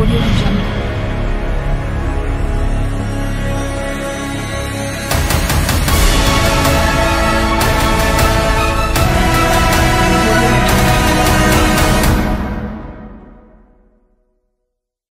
Audio